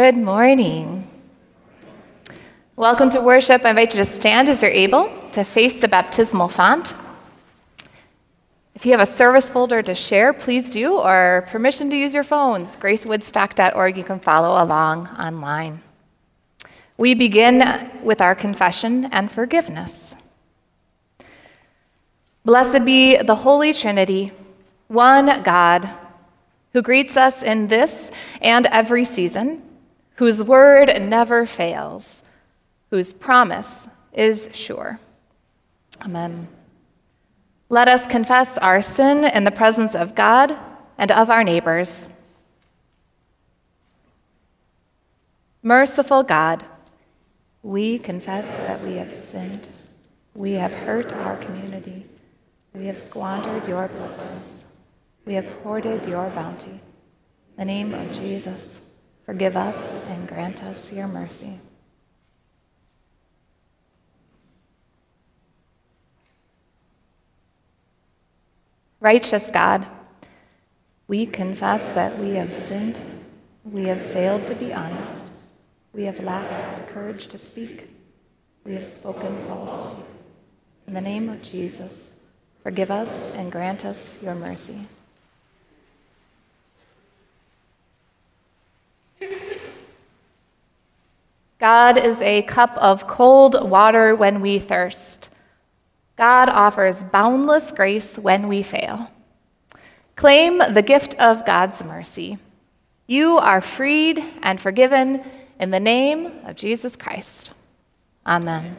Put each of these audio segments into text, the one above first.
Good morning. Welcome to worship. I invite you to stand as you're able to face the baptismal font. If you have a service folder to share, please do, or permission to use your phones, gracewoodstock.org. You can follow along online. We begin with our confession and forgiveness. Blessed be the Holy Trinity, one God, who greets us in this and every season, whose word never fails, whose promise is sure. Amen. Let us confess our sin in the presence of God and of our neighbors. Merciful God, we confess that we have sinned. We have hurt our community. We have squandered your blessings. We have hoarded your bounty. In the name of Jesus, forgive us and grant us your mercy. Righteous God, we confess that we have sinned, we have failed to be honest, we have lacked the courage to speak, we have spoken falsely. In the name of Jesus, forgive us and grant us your mercy. God is a cup of cold water when we thirst. God offers boundless grace when we fail. Claim the gift of God's mercy. You are freed and forgiven in the name of Jesus Christ. Amen.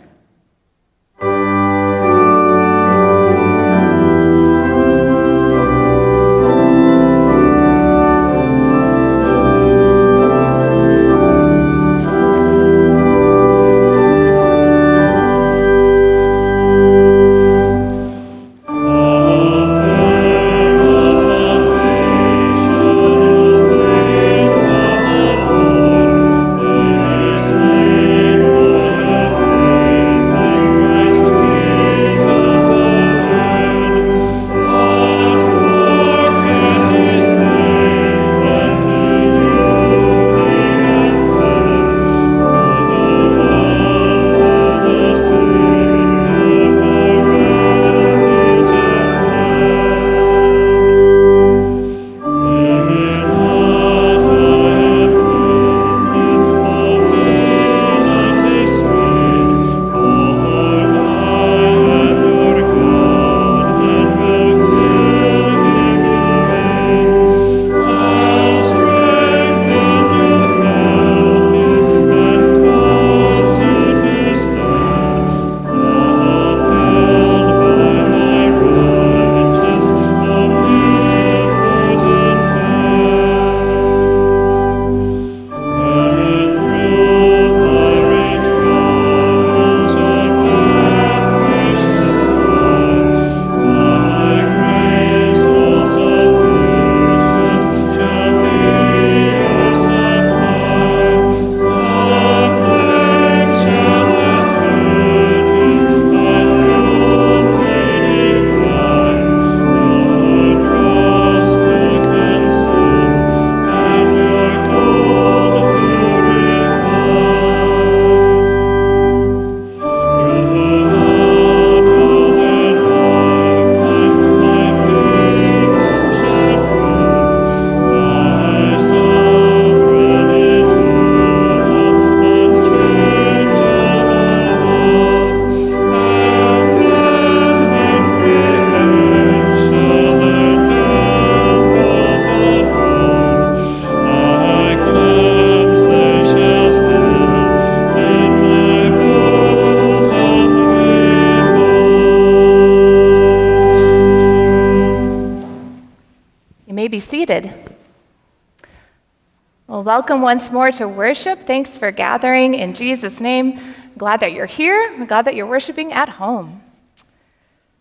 Welcome once more to worship. Thanks for gathering in Jesus' name. Glad that you're here. I'm glad that you're worshiping at home.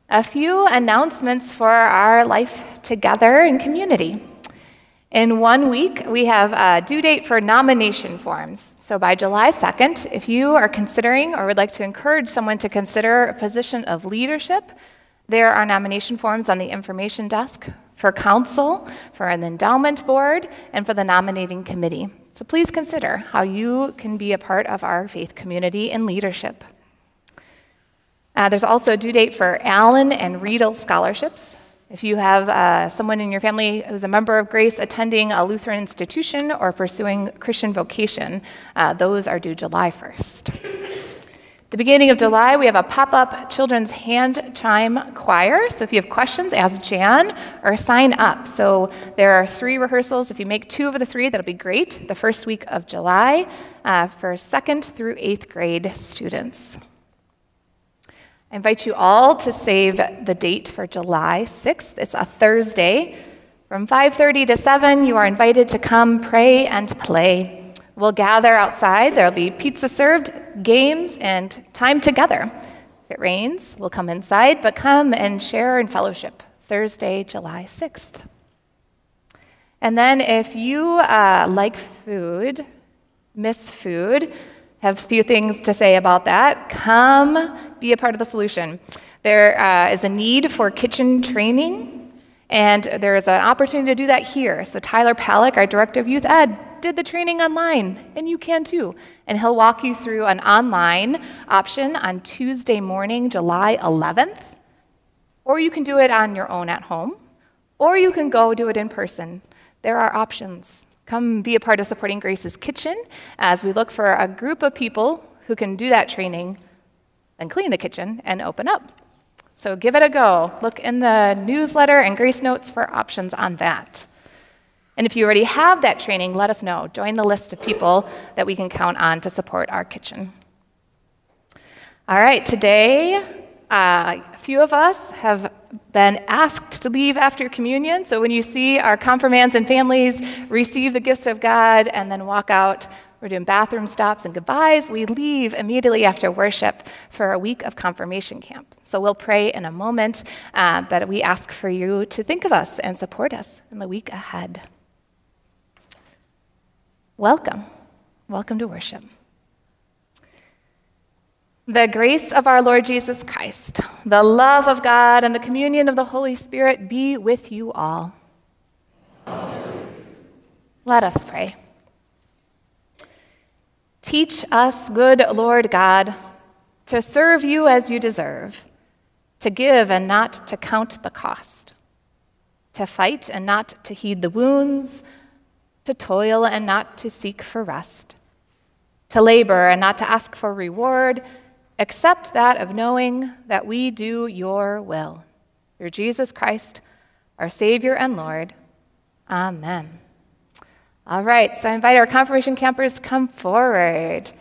A few announcements for our life together in community. In one week, we have a due date for nomination forms. So by July 2nd, if you are considering or would like to encourage someone to consider a position of leadership, there are nomination forms on the information desk for council, for an endowment board, and for the nominating committee. So please consider how you can be a part of our faith community and leadership. Uh, there's also a due date for Allen and Riedel scholarships. If you have uh, someone in your family who's a member of Grace attending a Lutheran institution or pursuing Christian vocation, uh, those are due July 1st. The beginning of July, we have a pop up children's hand chime choir. So if you have questions, ask Jan or sign up. So there are three rehearsals. If you make two of the three, that'll be great. The first week of July uh, for second through eighth grade students. I invite you all to save the date for July 6th. It's a Thursday. From 5:30 to 7, you are invited to come pray and play. We'll gather outside. There'll be pizza served, games, and time together. If it rains, we'll come inside, but come and share in fellowship. Thursday, July 6th. And then, if you uh, like food, miss food, have a few things to say about that, come be a part of the solution. There uh, is a need for kitchen training, and there is an opportunity to do that here. So, Tyler Palick, our Director of Youth Ed, did the training online, and you can too. And he'll walk you through an online option on Tuesday morning, July 11th. Or you can do it on your own at home, or you can go do it in person. There are options. Come be a part of supporting Grace's Kitchen as we look for a group of people who can do that training, and clean the kitchen and open up. So give it a go. Look in the newsletter and Grace Notes for options on that. And if you already have that training, let us know. Join the list of people that we can count on to support our kitchen. All right, today, uh, a few of us have been asked to leave after communion. So when you see our confirmands and families receive the gifts of God and then walk out, we're doing bathroom stops and goodbyes. We leave immediately after worship for a week of confirmation camp. So we'll pray in a moment, uh, but we ask for you to think of us and support us in the week ahead. Welcome. Welcome to worship. The grace of our Lord Jesus Christ, the love of God, and the communion of the Holy Spirit be with you all. Let us pray. Teach us, good Lord God, to serve you as you deserve, to give and not to count the cost, to fight and not to heed the wounds to toil and not to seek for rest, to labor and not to ask for reward, except that of knowing that we do your will. Through Jesus Christ, our Savior and Lord. Amen. All right, so I invite our confirmation campers to come forward.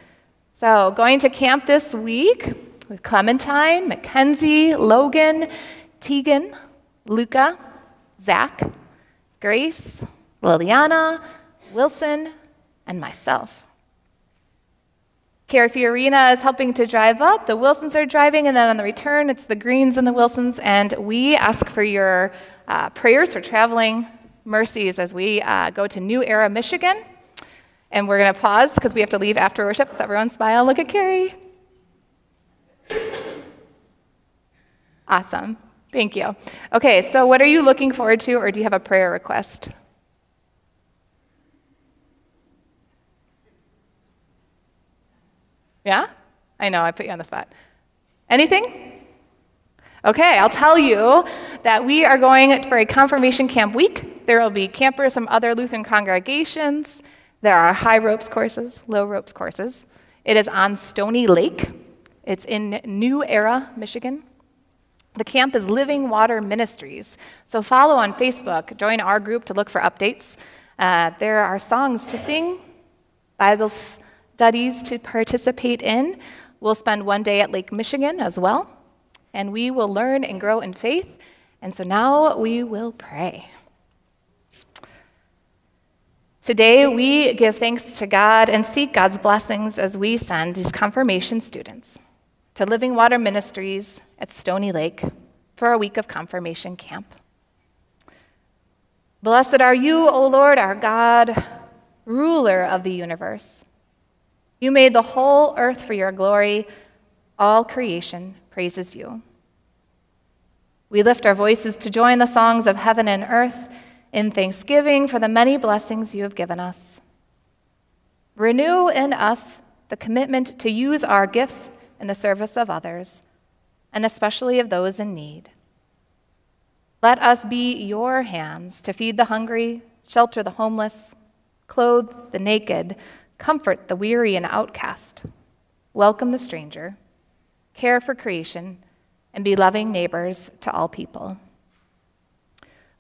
So, going to camp this week with Clementine, Mackenzie, Logan, Tegan, Luca, Zach, Grace, Liliana, Wilson, and myself. Care Arena is helping to drive up. The Wilsons are driving, and then on the return, it's the Greens and the Wilsons. And we ask for your uh, prayers for traveling mercies as we uh, go to New Era, Michigan. And we're going to pause because we have to leave after worship. So everyone smile. Look at Carrie. Awesome. Thank you. Okay, so what are you looking forward to, or do you have a prayer request? Yeah? I know, I put you on the spot. Anything? Okay, I'll tell you that we are going for a confirmation camp week. There will be campers from other Lutheran congregations. There are high ropes courses, low ropes courses. It is on Stony Lake. It's in New Era, Michigan. The camp is Living Water Ministries. So follow on Facebook, join our group to look for updates. Uh, there are songs to sing, Bible studies to participate in. We'll spend one day at Lake Michigan as well, and we will learn and grow in faith. And so now we will pray. Today, we give thanks to God and seek God's blessings as we send these confirmation students to Living Water Ministries at Stony Lake for a week of confirmation camp. Blessed are you, O Lord, our God, ruler of the universe. You made the whole earth for your glory. All creation praises you. We lift our voices to join the songs of heaven and earth in thanksgiving for the many blessings you have given us. Renew in us the commitment to use our gifts in the service of others, and especially of those in need. Let us be your hands to feed the hungry, shelter the homeless, clothe the naked, comfort the weary and outcast, welcome the stranger, care for creation, and be loving neighbors to all people.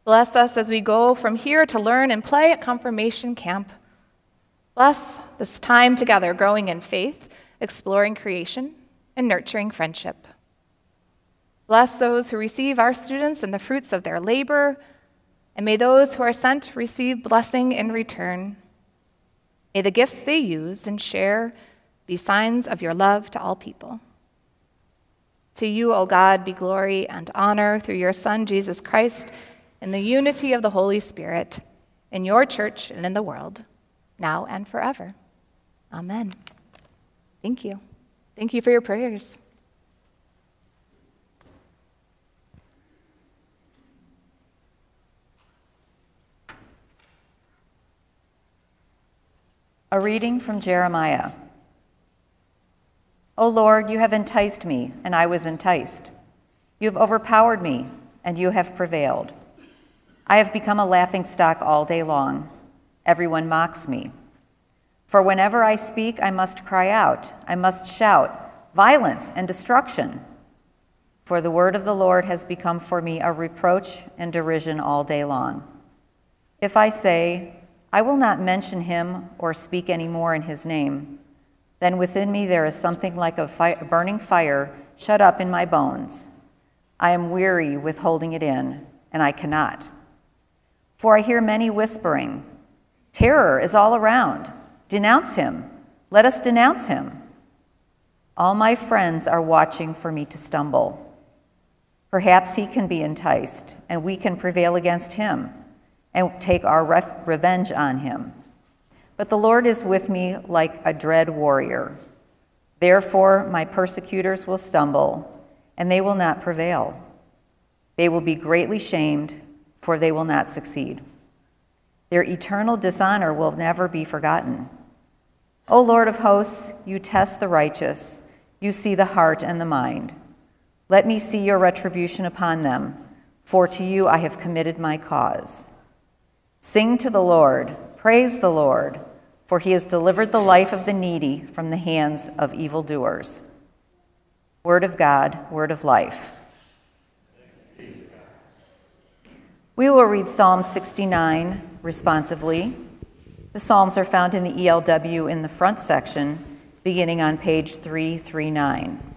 Bless us as we go from here to learn and play at confirmation camp. Bless this time together, growing in faith, exploring creation, and nurturing friendship. Bless those who receive our students and the fruits of their labor, and may those who are sent receive blessing in return. May the gifts they use and share be signs of your love to all people. To you, O God, be glory and honor through your Son, Jesus Christ, in the unity of the Holy Spirit, in your church and in the world, now and forever. Amen. Thank you. Thank you for your prayers. A reading from Jeremiah. O Lord, you have enticed me, and I was enticed. You have overpowered me, and you have prevailed. I have become a laughing stock all day long. Everyone mocks me. For whenever I speak, I must cry out, I must shout, violence and destruction. For the word of the Lord has become for me a reproach and derision all day long. If I say, I will not mention him or speak any more in his name, then within me there is something like a burning fire shut up in my bones. I am weary with holding it in, and I cannot. For I hear many whispering, Terror is all around. Denounce him. Let us denounce him. All my friends are watching for me to stumble. Perhaps he can be enticed, and we can prevail against him and take our revenge on him. But the Lord is with me like a dread warrior. Therefore, my persecutors will stumble, and they will not prevail. They will be greatly shamed, for they will not succeed. Their eternal dishonor will never be forgotten. O Lord of hosts, you test the righteous, you see the heart and the mind. Let me see your retribution upon them, for to you I have committed my cause. Sing to the Lord. Praise the Lord, for he has delivered the life of the needy from the hands of evildoers. Word of God, word of life. We will read Psalm 69 responsively. The Psalms are found in the ELW in the front section, beginning on page 339.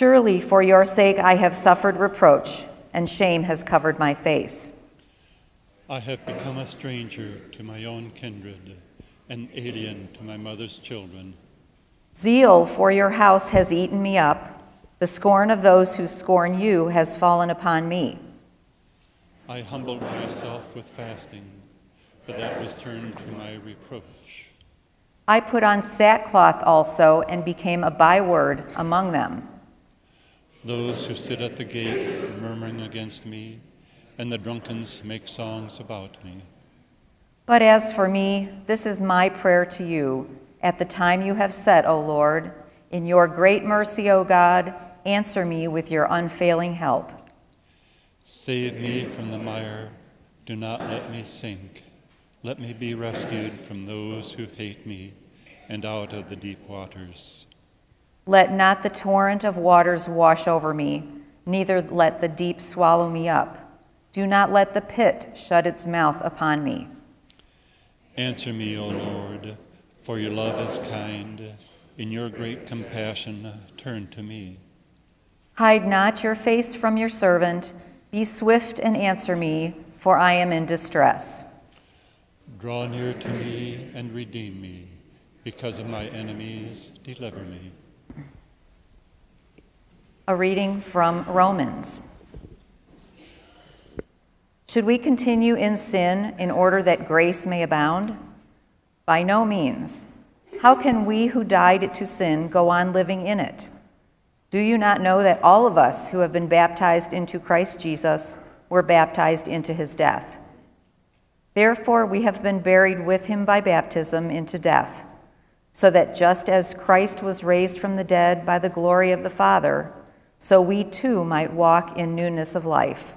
Surely for your sake I have suffered reproach, and shame has covered my face. I have become a stranger to my own kindred, an alien to my mother's children. Zeal for your house has eaten me up. The scorn of those who scorn you has fallen upon me. I humbled myself with fasting, but that was turned to my reproach. I put on sackcloth also and became a byword among them. Those who sit at the gate murmuring against me, and the drunkens make songs about me. But as for me, this is my prayer to you at the time you have set, O Lord. In your great mercy, O God, answer me with your unfailing help. Save me from the mire, do not let me sink. Let me be rescued from those who hate me and out of the deep waters. Let not the torrent of waters wash over me, neither let the deep swallow me up. Do not let the pit shut its mouth upon me. Answer me, O Lord, for your love is kind. In your great compassion, turn to me. Hide not your face from your servant. Be swift and answer me, for I am in distress. Draw near to me and redeem me. Because of my enemies, deliver me. A reading from Romans. Should we continue in sin in order that grace may abound? By no means. How can we who died to sin go on living in it? Do you not know that all of us who have been baptized into Christ Jesus were baptized into his death? Therefore, we have been buried with him by baptism into death, so that just as Christ was raised from the dead by the glory of the Father, so we too might walk in newness of life.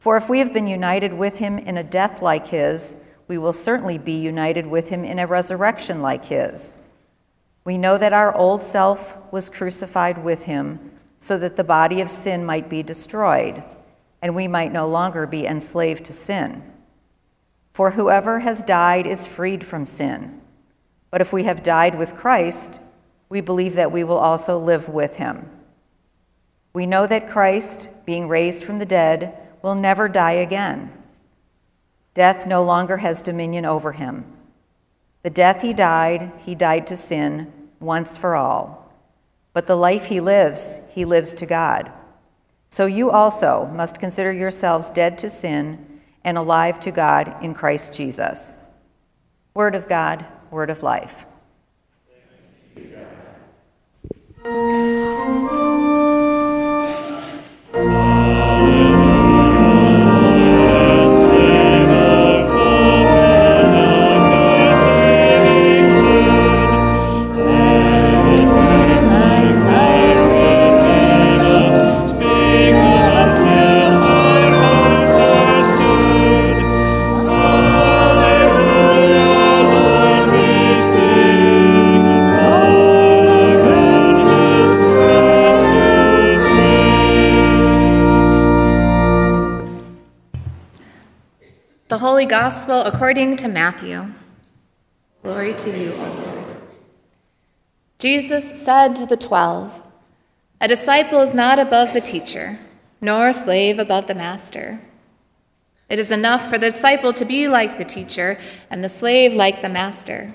For if we have been united with him in a death like his, we will certainly be united with him in a resurrection like his. We know that our old self was crucified with him so that the body of sin might be destroyed and we might no longer be enslaved to sin. For whoever has died is freed from sin. But if we have died with Christ, we believe that we will also live with him. We know that Christ, being raised from the dead, will never die again. Death no longer has dominion over him. The death he died, he died to sin once for all. But the life he lives, he lives to God. So you also must consider yourselves dead to sin and alive to God in Christ Jesus. Word of God, word of life. Gospel according to Matthew. Glory to you, O Lord. Jesus said to the twelve, A disciple is not above the teacher, nor a slave above the master. It is enough for the disciple to be like the teacher, and the slave like the master.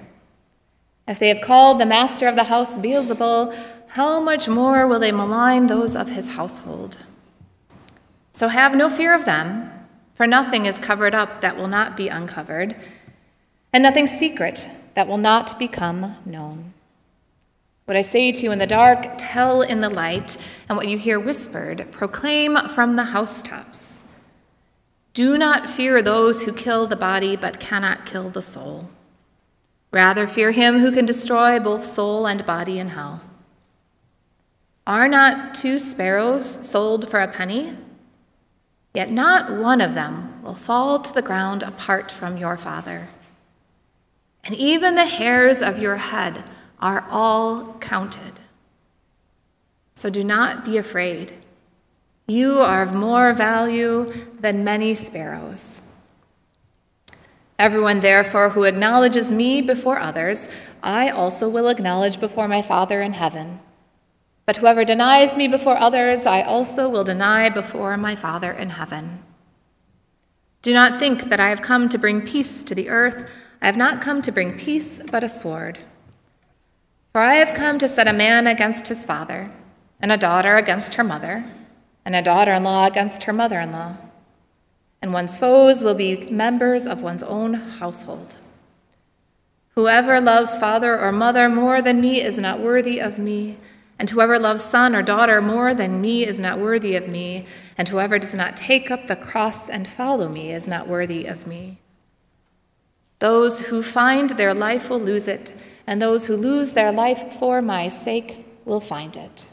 If they have called the master of the house Beelzebul, how much more will they malign those of his household? So have no fear of them. For nothing is covered up that will not be uncovered, and nothing secret that will not become known. What I say to you in the dark, tell in the light, and what you hear whispered, proclaim from the housetops. Do not fear those who kill the body but cannot kill the soul. Rather, fear him who can destroy both soul and body in hell. Are not two sparrows sold for a penny? Yet not one of them will fall to the ground apart from your Father. And even the hairs of your head are all counted. So do not be afraid. You are of more value than many sparrows. Everyone, therefore, who acknowledges me before others, I also will acknowledge before my Father in heaven. But whoever denies me before others, I also will deny before my Father in heaven. Do not think that I have come to bring peace to the earth. I have not come to bring peace, but a sword. For I have come to set a man against his father, and a daughter against her mother, and a daughter in law against her mother in law. And one's foes will be members of one's own household. Whoever loves father or mother more than me is not worthy of me. And whoever loves son or daughter more than me is not worthy of me, and whoever does not take up the cross and follow me is not worthy of me. Those who find their life will lose it, and those who lose their life for my sake will find it.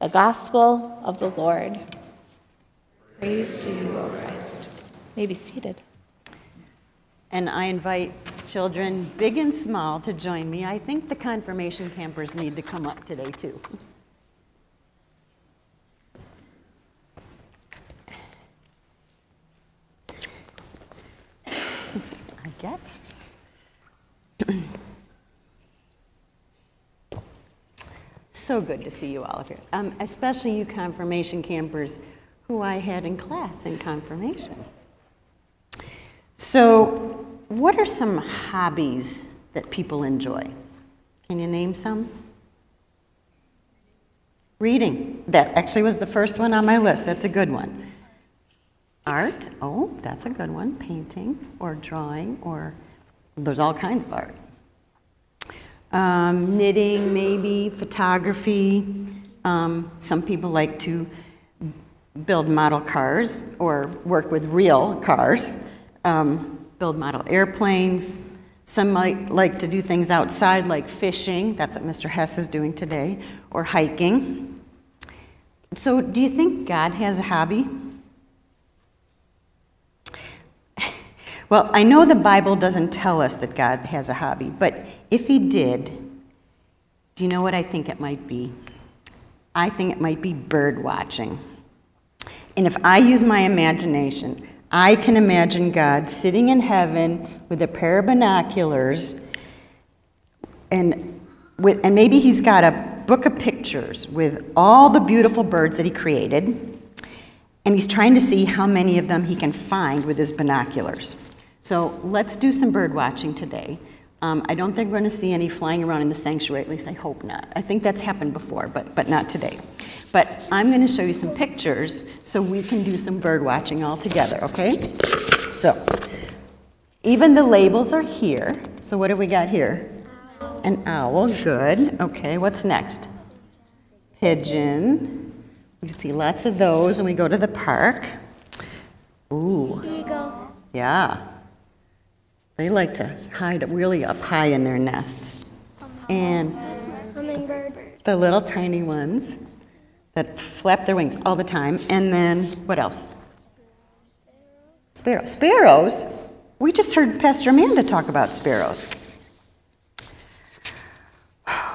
The Gospel of the Lord. Praise to you, O Christ. May be seated. And I invite children, big and small, to join me. I think the confirmation campers need to come up today, too. I guess. so good to see you all here, um, especially you confirmation campers who I had in class in confirmation. So, what are some hobbies that people enjoy? Can you name some? Reading. That actually was the first one on my list. That's a good one. Art. Oh, that's a good one. Painting or drawing or there's all kinds of art. um, knitting, maybe, photography. Um, some people like to build model cars or work with real cars, um, build model airplanes. Some might like to do things outside, like fishing. That's what Mr. Hess is doing today, or hiking. So, do you think God has a hobby? Well, I know the Bible doesn't tell us that God has a hobby, but if He did, do you know what I think it might be? I think it might be bird watching. And if I use my imagination, I can imagine God sitting in heaven with a pair of binoculars, and, with, and maybe He's got a book of pictures with all the beautiful birds that He created, and He's trying to see how many of them He can find with His binoculars. So let's do some bird watching today. Um, I don't think we're going to see any flying around in the sanctuary, at least I hope not. I think that's happened before, but, but not today. But I'm going to show you some pictures so we can do some bird watching all together, okay? So, even the labels are here. So, what do we got here? An owl, good. Okay, what's next? Pigeon. We see lots of those when we go to the park. Ooh. Eagle. Yeah. They like to hide really up high in their nests. And the little tiny ones that flap their wings all the time. And then what else? Sparrows. Sparrows? We just heard Pastor Amanda talk about sparrows.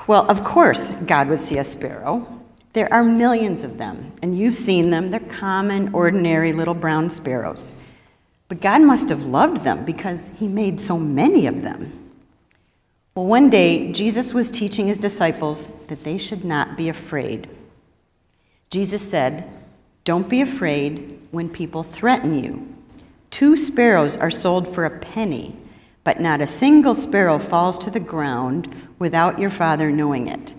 Well, of course, God would see a sparrow. There are millions of them, and you've seen them. They're common, ordinary little brown sparrows. But God must have loved them because He made so many of them. Well, one day, Jesus was teaching His disciples that they should not be afraid. Jesus said, Don't be afraid when people threaten you. Two sparrows are sold for a penny, but not a single sparrow falls to the ground without your Father knowing it.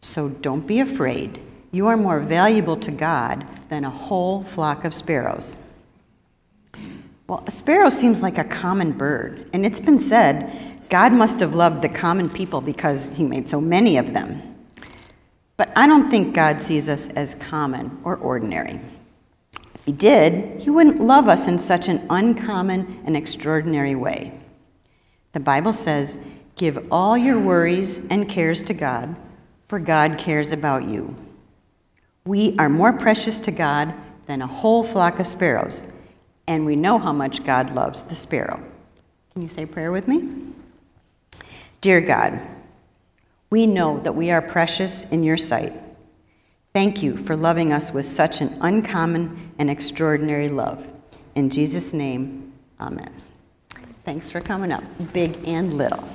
So don't be afraid. You are more valuable to God than a whole flock of sparrows. Well, a sparrow seems like a common bird, and it's been said God must have loved the common people because he made so many of them. But I don't think God sees us as common or ordinary. If he did, he wouldn't love us in such an uncommon and extraordinary way. The Bible says, Give all your worries and cares to God, for God cares about you. We are more precious to God than a whole flock of sparrows, and we know how much God loves the sparrow. Can you say prayer with me? Dear God, we know that we are precious in your sight. Thank you for loving us with such an uncommon and extraordinary love. In Jesus' name, amen. Thanks for coming up, big and little.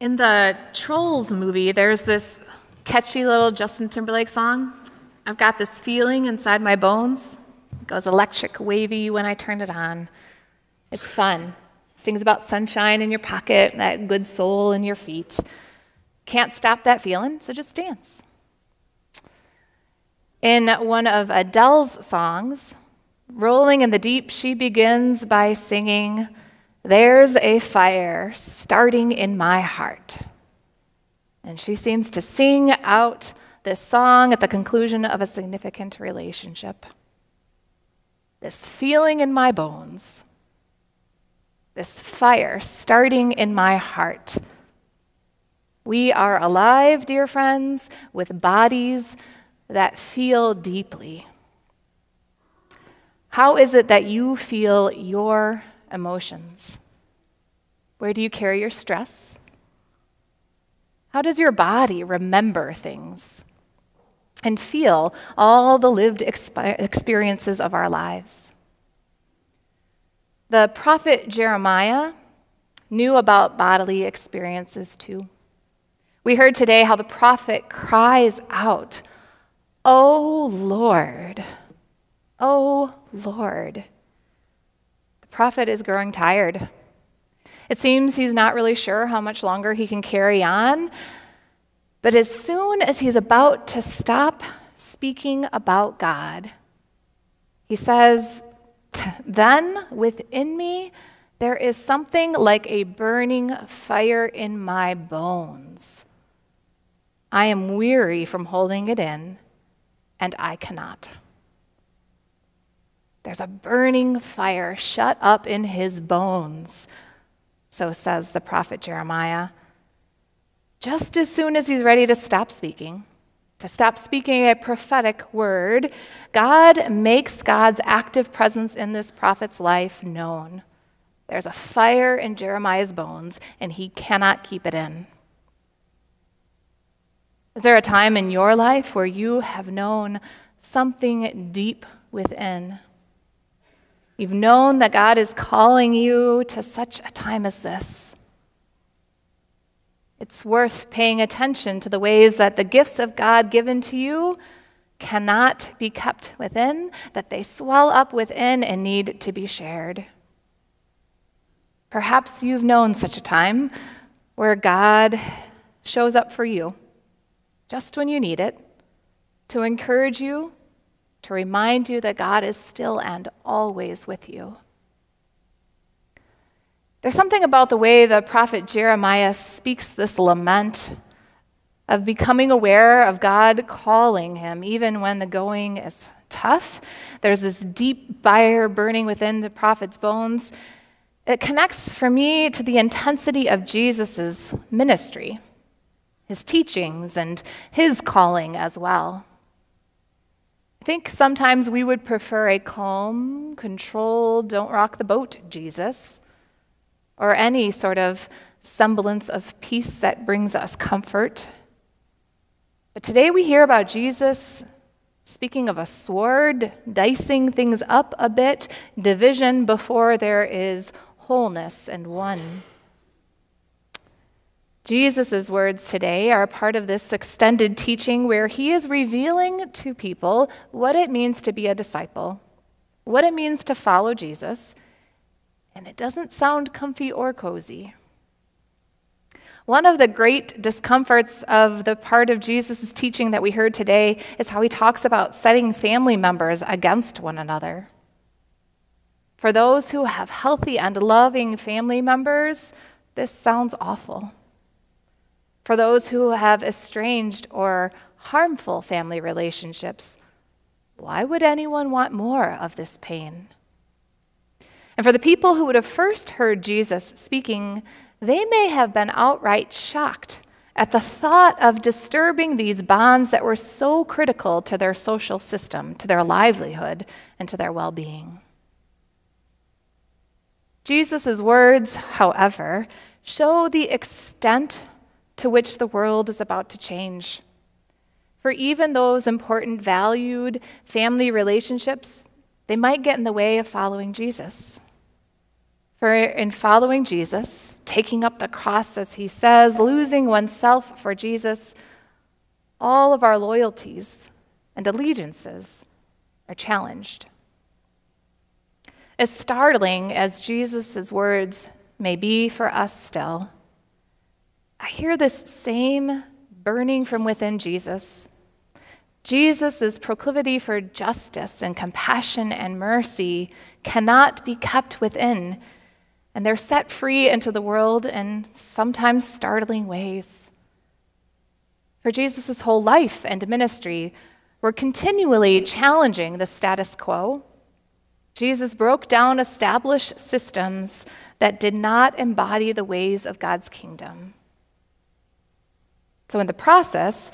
In the Trolls movie, there's this catchy little Justin Timberlake song. I've got this feeling inside my bones. It goes electric wavy when I turn it on. It's fun. Sings about sunshine in your pocket, that good soul in your feet. Can't stop that feeling, so just dance. In one of Adele's songs, Rolling in the Deep, she begins by singing, There's a fire starting in my heart. And she seems to sing out this song at the conclusion of a significant relationship. This feeling in my bones, this fire starting in my heart. We are alive, dear friends, with bodies that feel deeply. How is it that you feel your emotions? Where do you carry your stress? How does your body remember things and feel all the lived experiences of our lives? The prophet Jeremiah knew about bodily experiences too. We heard today how the prophet cries out, Oh Lord, oh Lord. Prophet is growing tired. It seems he's not really sure how much longer he can carry on. But as soon as he's about to stop speaking about God. He says, Then within me there is something like a burning fire in my bones. I am weary from holding it in, and I cannot. There's a burning fire shut up in his bones, so says the prophet Jeremiah. Just as soon as he's ready to stop speaking, to stop speaking a prophetic word, God makes God's active presence in this prophet's life known. There's a fire in Jeremiah's bones, and he cannot keep it in. Is there a time in your life where you have known something deep within? You've known that God is calling you to such a time as this. It's worth paying attention to the ways that the gifts of God given to you cannot be kept within, that they swell up within and need to be shared. Perhaps you've known such a time where God shows up for you just when you need it to encourage you, to remind you that God is still and always with you. There's something about the way the prophet Jeremiah speaks this lament of becoming aware of God calling him, even when the going is tough. There's this deep fire burning within the prophet's bones. It connects for me to the intensity of Jesus' ministry, his teachings, and his calling as well. I think sometimes we would prefer a calm, controlled, don't rock the boat Jesus or any sort of semblance of peace that brings us comfort. But today we hear about Jesus speaking of a sword, dicing things up a bit, division before there is wholeness and one. Jesus' words today are part of this extended teaching where he is revealing to people what it means to be a disciple, what it means to follow Jesus, and it doesn't sound comfy or cozy. One of the great discomforts of the part of Jesus' teaching that we heard today is how he talks about setting family members against one another. For those who have healthy and loving family members, this sounds awful. For those who have estranged or harmful family relationships, why would anyone want more of this pain? And for the people who would have first heard Jesus speaking, they may have been outright shocked at the thought of disturbing these bonds that were so critical to their social system, to their livelihood, and to their well being. Jesus' words, however, show the extent to which the world is about to change. For even those important, valued family relationships, they might get in the way of following Jesus. For in following Jesus, taking up the cross as he says, losing oneself for Jesus, all of our loyalties and allegiances are challenged. As startling as Jesus' words may be for us still, I hear this same burning from within Jesus. Jesus' proclivity for justice and compassion and mercy cannot be kept within and they're set free into the world in sometimes startling ways. For Jesus' whole life and ministry were continually challenging the status quo. Jesus broke down established systems that did not embody the ways of God's kingdom. So, in the process,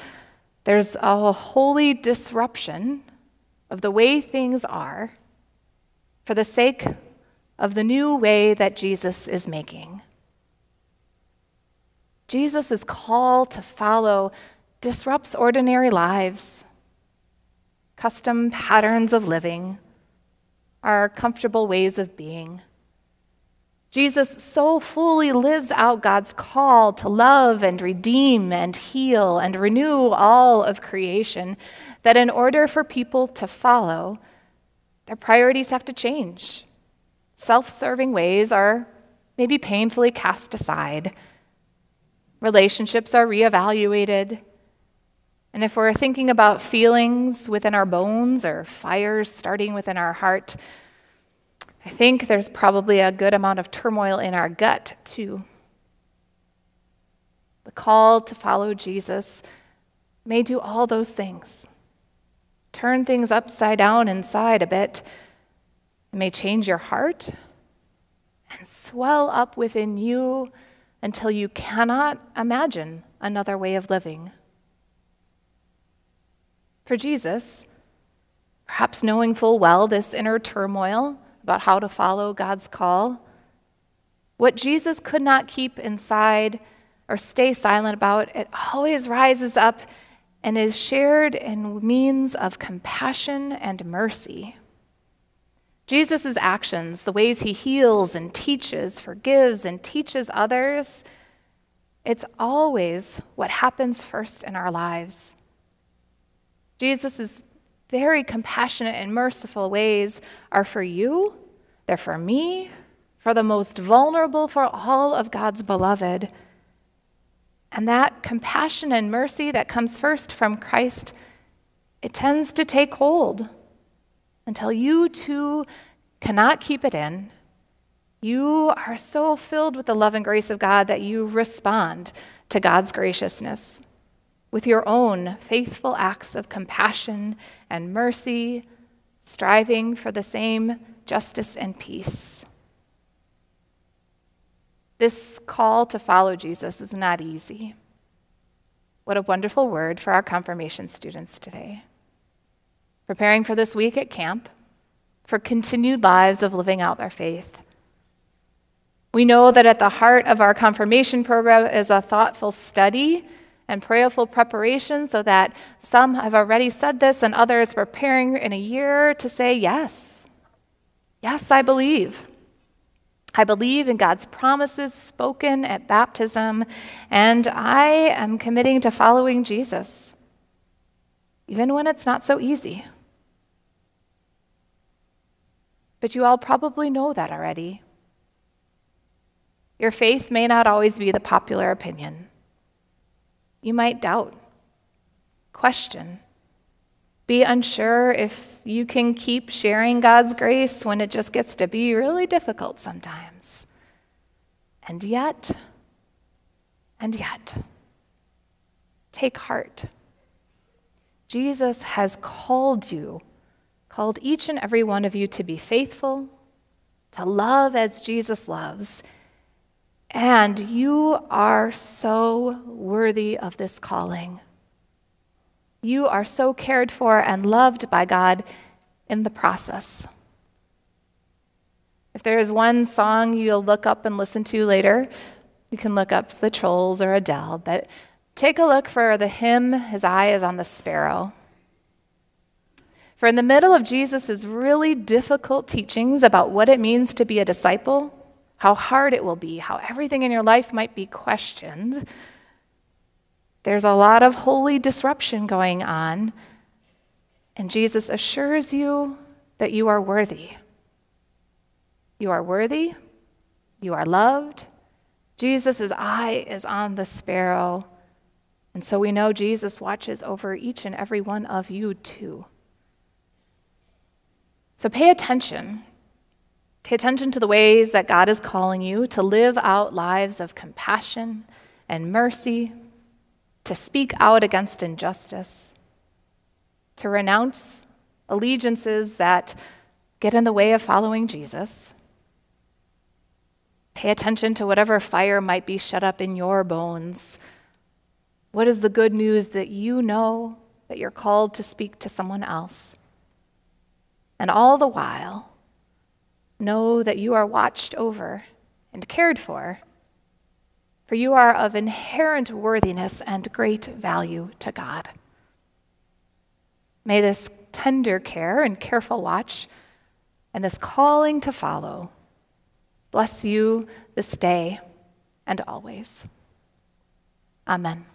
there's a holy disruption of the way things are for the sake of the new way that Jesus is making. Jesus' call to follow disrupts ordinary lives, custom patterns of living, our comfortable ways of being. Jesus so fully lives out God's call to love and redeem and heal and renew all of creation that in order for people to follow, their priorities have to change. Self serving ways are maybe painfully cast aside. Relationships are reevaluated. And if we're thinking about feelings within our bones or fires starting within our heart, I think there's probably a good amount of turmoil in our gut, too. The call to follow Jesus may do all those things. Turn things upside down inside a bit. It may change your heart and swell up within you until you cannot imagine another way of living. For Jesus, perhaps knowing full well this inner turmoil about how to follow God's call, what Jesus could not keep inside or stay silent about, it always rises up and is shared in means of compassion and mercy. Jesus' actions, the ways he heals and teaches, forgives and teaches others, it's always what happens first in our lives. Jesus' very compassionate and merciful ways are for you, they're for me, for the most vulnerable, for all of God's beloved. And that compassion and mercy that comes first from Christ, it tends to take hold until you too cannot keep it in. You are so filled with the love and grace of God that you respond to God's graciousness with your own faithful acts of compassion and mercy, striving for the same justice and peace. This call to follow Jesus is not easy. What a wonderful word for our confirmation students today. Preparing for this week at camp, for continued lives of living out their faith. We know that at the heart of our confirmation program is a thoughtful study and prayerful preparation so that some have already said this and others preparing in a year to say, Yes, yes, I believe. I believe in God's promises spoken at baptism, and I am committing to following Jesus, even when it's not so easy. But you all probably know that already. Your faith may not always be the popular opinion. You might doubt, question, be unsure if you can keep sharing God's grace when it just gets to be really difficult sometimes. And yet, and yet, take heart. Jesus has called you, called each and every one of you to be faithful, to love as Jesus loves. And you are so worthy of this calling. You are so cared for and loved by God in the process. If there is one song you'll look up and listen to later, you can look up the Trolls or Adele, but take a look for the hymn, His Eye is on the Sparrow. For in the middle of Jesus' really difficult teachings about what it means to be a disciple, how hard it will be, how everything in your life might be questioned, there's a lot of holy disruption going on, and Jesus assures you that you are worthy. You are worthy. You are loved. Jesus' eye is on the sparrow. And so we know Jesus watches over each and every one of you too. So pay attention. Pay attention to the ways that God is calling you to live out lives of compassion and mercy to speak out against injustice, to renounce allegiances that get in the way of following Jesus. Pay attention to whatever fire might be shut up in your bones. What is the good news that you know that you're called to speak to someone else? And all the while, know that you are watched over and cared for for you are of inherent worthiness and great value to God. May this tender care and careful watch and this calling to follow bless you this day and always. Amen.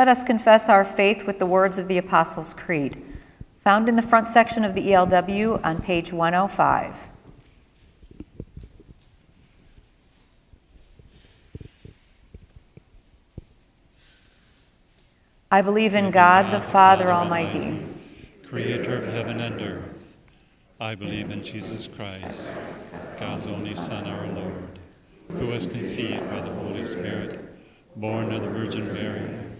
Let us confess our faith with the words of the Apostles' Creed, found in the front section of the ELW on page 105. I believe in God the Father Almighty, creator of heaven and earth. I believe in Jesus Christ, God's only Son, our Lord, who was conceived by the Holy Spirit, born of the Virgin Mary,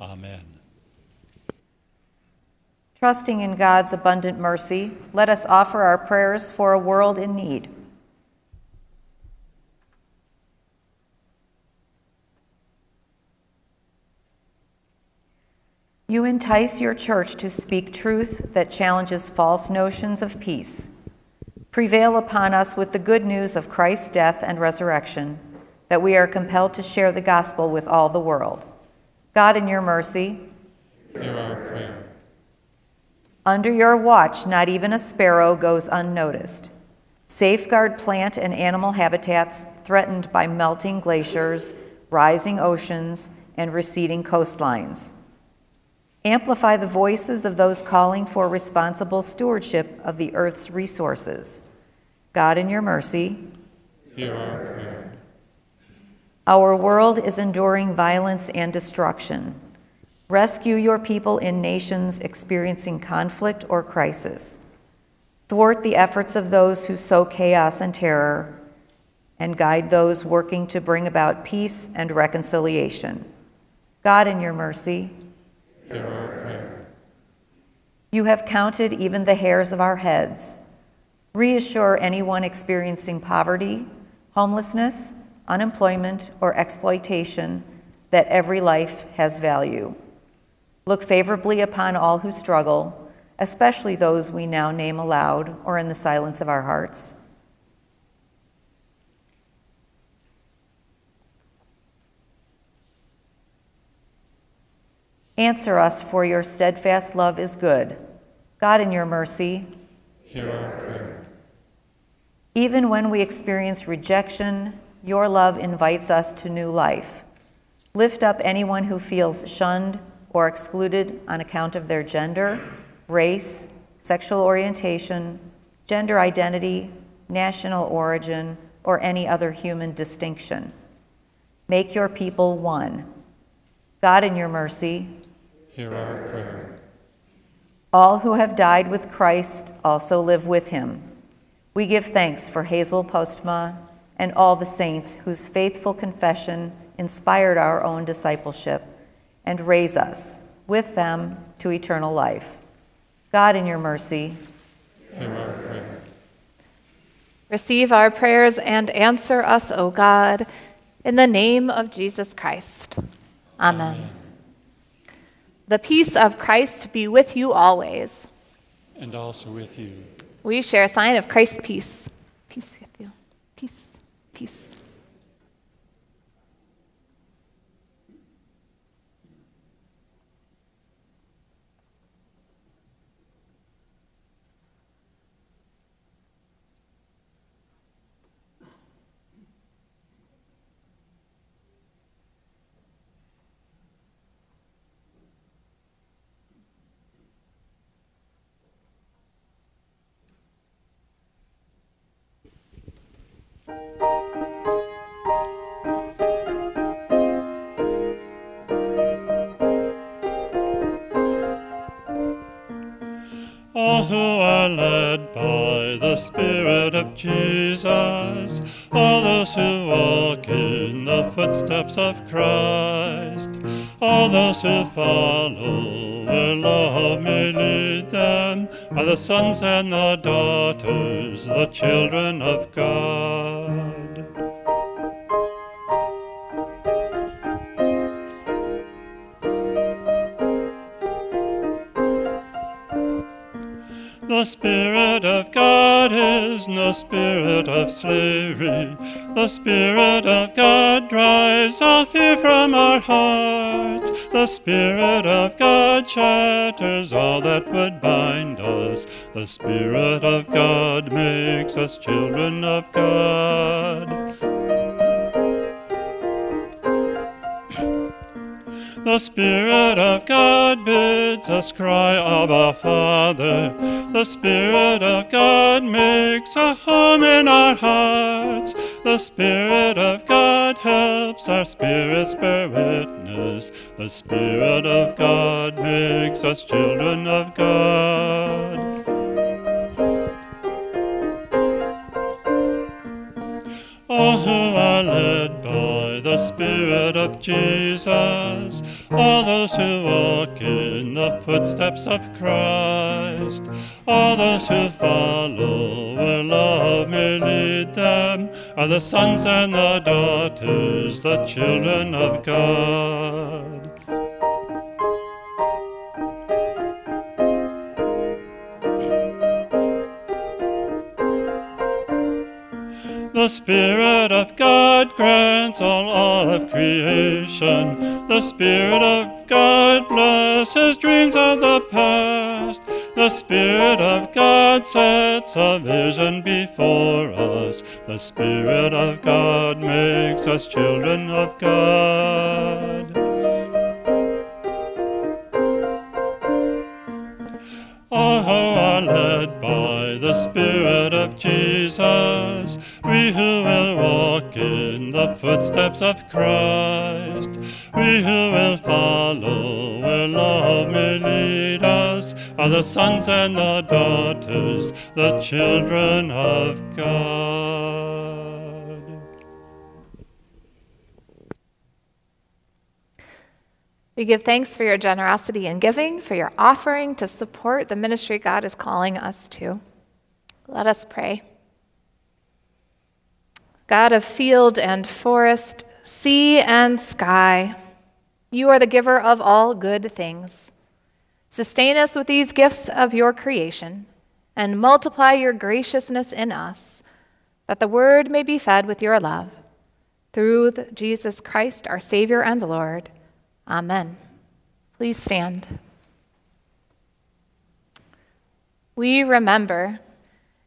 Amen. Trusting in God's abundant mercy, let us offer our prayers for a world in need. You entice your church to speak truth that challenges false notions of peace. Prevail upon us with the good news of Christ's death and resurrection, that we are compelled to share the gospel with all the world. God, in your mercy, Hear our prayer. under your watch, not even a sparrow goes unnoticed. Safeguard plant and animal habitats threatened by melting glaciers, rising oceans, and receding coastlines. Amplify the voices of those calling for responsible stewardship of the earth's resources. God, in your mercy, Hear our prayer. Our world is enduring violence and destruction. Rescue your people in nations experiencing conflict or crisis. Thwart the efforts of those who sow chaos and terror, and guide those working to bring about peace and reconciliation. God, in your mercy, Hear our prayer. you have counted even the hairs of our heads. Reassure anyone experiencing poverty, homelessness, unemployment, or exploitation that every life has value. Look favorably upon all who struggle, especially those we now name aloud or in the silence of our hearts. Answer us, for your steadfast love is good. God, in your mercy, Hear our prayer. even when we experience rejection, your love invites us to new life. Lift up anyone who feels shunned or excluded on account of their gender, race, sexual orientation, gender identity, national origin, or any other human distinction. Make your people one. God, in your mercy, Hear our prayer. all who have died with Christ also live with him. We give thanks for Hazel Postma and all the saints whose faithful confession inspired our own discipleship and raise us with them to eternal life. God, in your mercy, our. Receive our prayers and answer us, O God, in the name of Jesus Christ. Amen. The peace of Christ be with you always. And also with you. We share a sign of Christ's peace. Peace with you. Peace. Peace. All who are led by the Spirit of Jesus, all those who walk in the footsteps of Christ, all those who follow where love may lead them, are the sons and the daughters, the children of God. The Spirit of God is no spirit of slavery. The Spirit of God drives all fear from our hearts. The Spirit of God shatters all that would bind us. The Spirit of God makes us children of God. The Spirit of God bids us cry, Abba, Father. The Spirit of God makes a home in our hearts. The Spirit of God helps our spirits bear witness. The Spirit of God makes us children of God. All the Spirit of Jesus, all those who walk in the footsteps of Christ, all those who follow where love may lead them, are the sons and the daughters, the children of God. The Spirit of God grants all, of creation. The Spirit of God blesses dreams of the past. The Spirit of God sets a vision before us. The Spirit of God makes us children of God. Oh, Who are led by the Spirit of Jesus, we who will walk in the footsteps of Christ, we who will follow where love may lead us, are the sons and the daughters, the children of God. We give thanks for your generosity in giving, for your offering to support the ministry God is calling us to. Let us pray. God of field and forest, sea and sky, you are the giver of all good things. Sustain us with these gifts of your creation and multiply your graciousness in us, that the word may be fed with your love. Through Jesus Christ, our Savior and Lord. Amen. Please stand. We remember.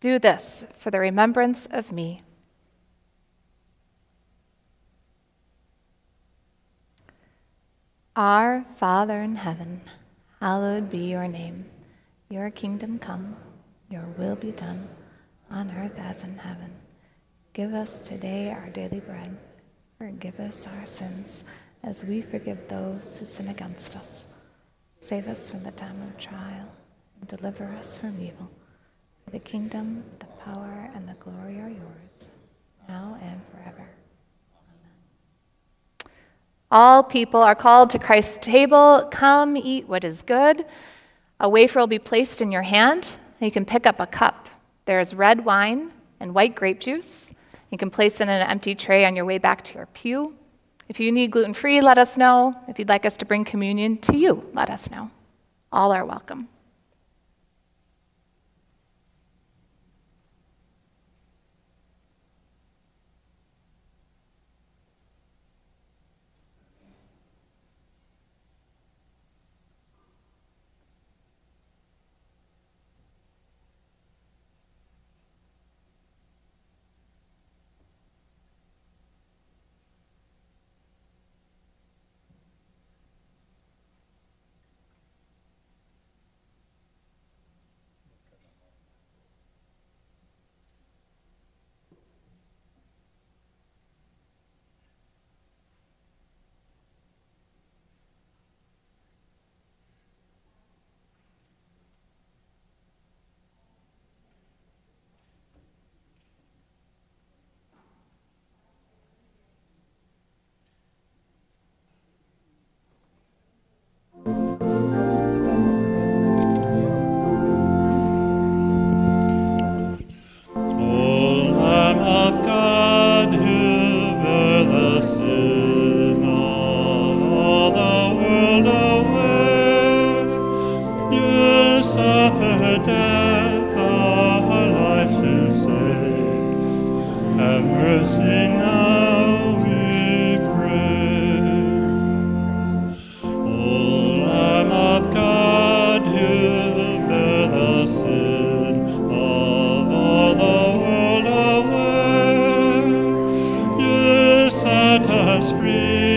Do this for the remembrance of me. Our Father in heaven, hallowed be your name. Your kingdom come, your will be done, on earth as in heaven. Give us today our daily bread. Forgive us our sins, as we forgive those who sin against us. Save us from the time of trial, and deliver us from evil. The kingdom, the power, and the glory are yours, now and forever. All people are called to Christ's table. Come, eat what is good. A wafer will be placed in your hand, and you can pick up a cup. There is red wine and white grape juice. You can place it in an empty tray on your way back to your pew. If you need gluten free, let us know. If you'd like us to bring communion to you, let us know. All are welcome. In the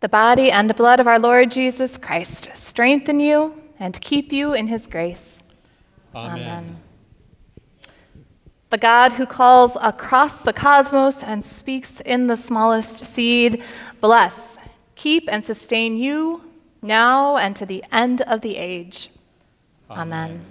The body and blood of our Lord Jesus Christ strengthen you and keep you in his grace. Amen. Amen. The God who calls across the cosmos and speaks in the smallest seed, bless, keep, and sustain you now and to the end of the age. Amen. Amen.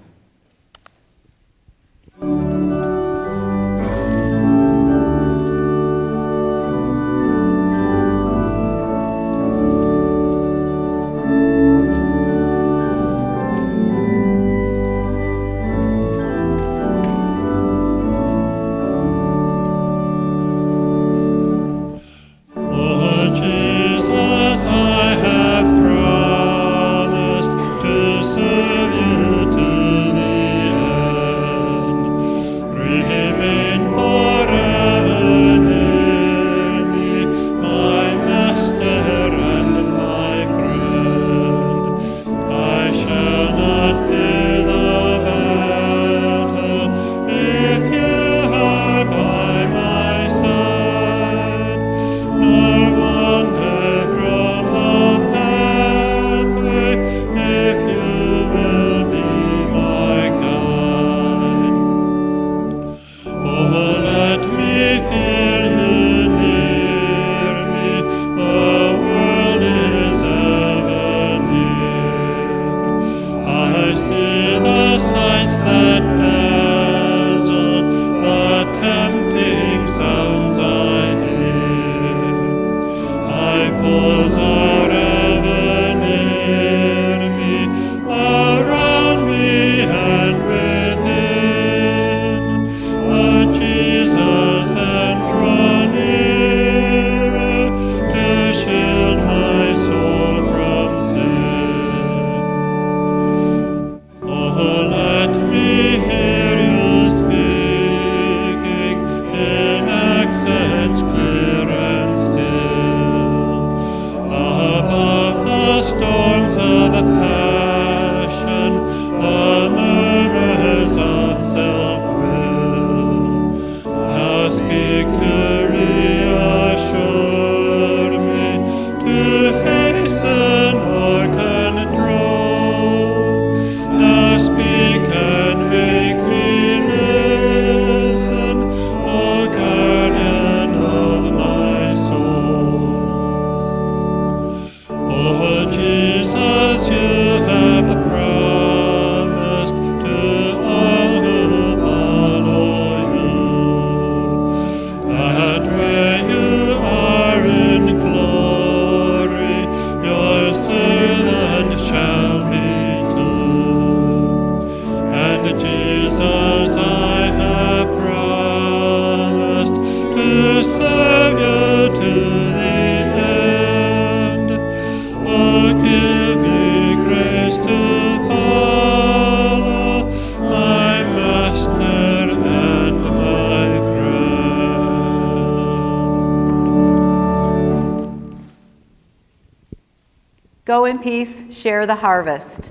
Go in peace, share the harvest.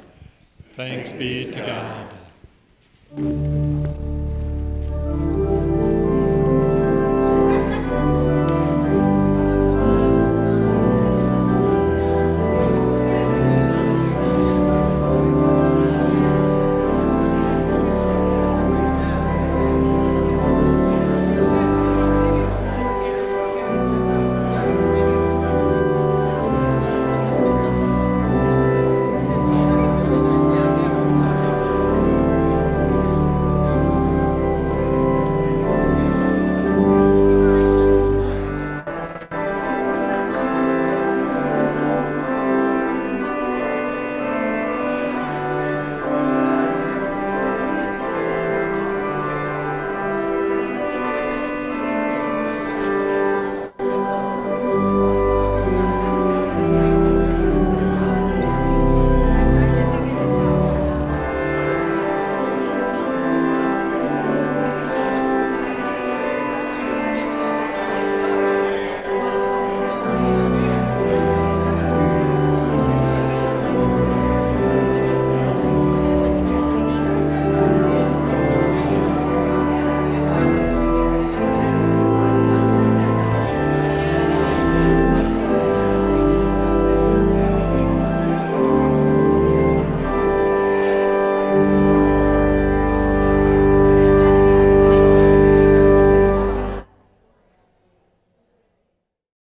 Thanks be to God.